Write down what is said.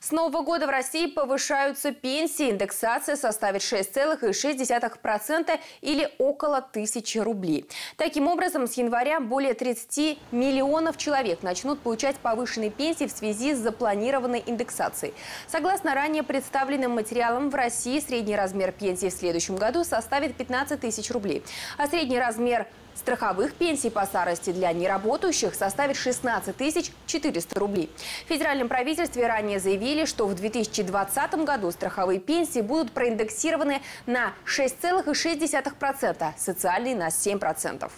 С нового года в России повышаются пенсии. Индексация составит 6,6% или около тысячи рублей. Таким образом, с января более 30 миллионов человек начнут получать повышенные пенсии в связи с запланированной индексацией. Согласно ранее представленным материалам, в России средний размер пенсии в следующем году составит 15 тысяч рублей. А средний размер страховых пенсий по старости для неработающих составит 16 400 рублей. В федеральном правительстве ранее заявили, что в 2020 году страховые пенсии будут проиндексированы на 6,6%, социальные на 7%.